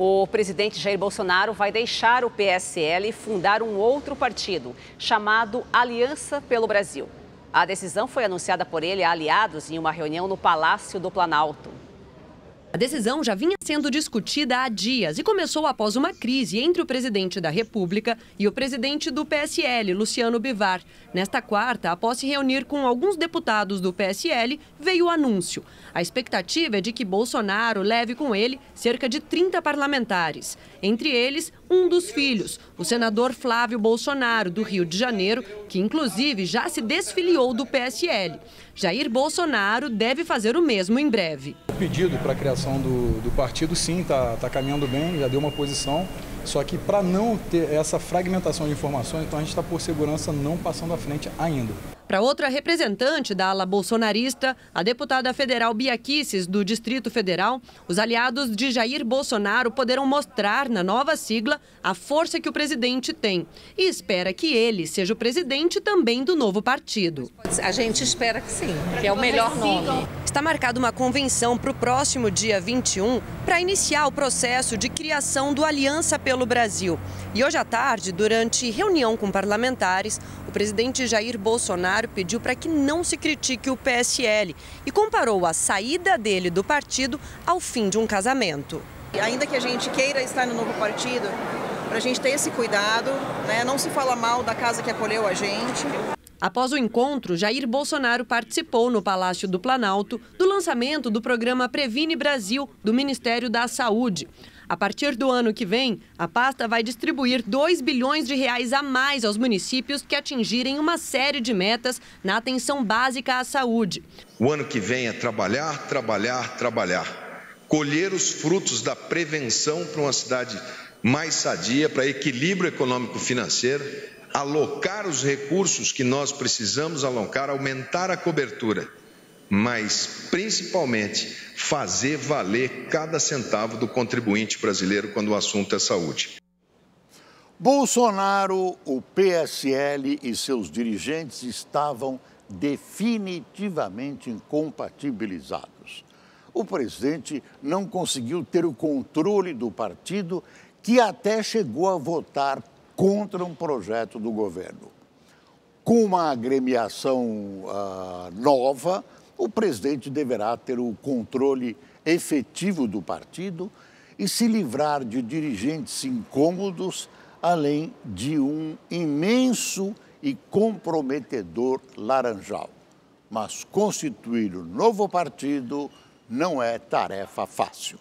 O presidente Jair Bolsonaro vai deixar o PSL e fundar um outro partido, chamado Aliança pelo Brasil. A decisão foi anunciada por ele a aliados em uma reunião no Palácio do Planalto. A decisão já vinha sendo discutida há dias e começou após uma crise entre o presidente da República e o presidente do PSL, Luciano Bivar. Nesta quarta, após se reunir com alguns deputados do PSL, veio o anúncio. A expectativa é de que Bolsonaro leve com ele cerca de 30 parlamentares. Entre eles, um dos filhos, o senador Flávio Bolsonaro, do Rio de Janeiro, que inclusive já se desfiliou do PSL. Jair Bolsonaro deve fazer o mesmo em breve. O pedido para a criação do, do partido, sim, está tá caminhando bem, já deu uma posição. Só que para não ter essa fragmentação de informações, então a gente está por segurança não passando à frente ainda. Para outra representante da ala bolsonarista, a deputada federal Bia Kicis, do Distrito Federal, os aliados de Jair Bolsonaro poderão mostrar na nova sigla a força que o presidente tem e espera que ele seja o presidente também do novo partido. A gente espera que sim, que é o melhor nome. Está marcada uma convenção para o próximo dia 21 para iniciar o processo de criação do Aliança pelo Brasil. E hoje à tarde, durante reunião com parlamentares, o presidente Jair Bolsonaro pediu para que não se critique o PSL e comparou a saída dele do partido ao fim de um casamento. Ainda que a gente queira estar no novo partido, para a gente ter esse cuidado, né? não se fala mal da casa que acolheu a gente. Após o encontro, Jair Bolsonaro participou no Palácio do Planalto do lançamento do programa Previne Brasil do Ministério da Saúde. A partir do ano que vem, a pasta vai distribuir 2 bilhões de reais a mais aos municípios que atingirem uma série de metas na atenção básica à saúde. O ano que vem é trabalhar, trabalhar, trabalhar. Colher os frutos da prevenção para uma cidade mais sadia, para equilíbrio econômico-financeiro, alocar os recursos que nós precisamos alocar, aumentar a cobertura mas principalmente fazer valer cada centavo do contribuinte brasileiro quando o assunto é saúde. Bolsonaro, o PSL e seus dirigentes estavam definitivamente incompatibilizados. O presidente não conseguiu ter o controle do partido, que até chegou a votar contra um projeto do governo. Com uma agremiação uh, nova, o presidente deverá ter o controle efetivo do partido e se livrar de dirigentes incômodos, além de um imenso e comprometedor laranjal. Mas constituir um novo partido não é tarefa fácil.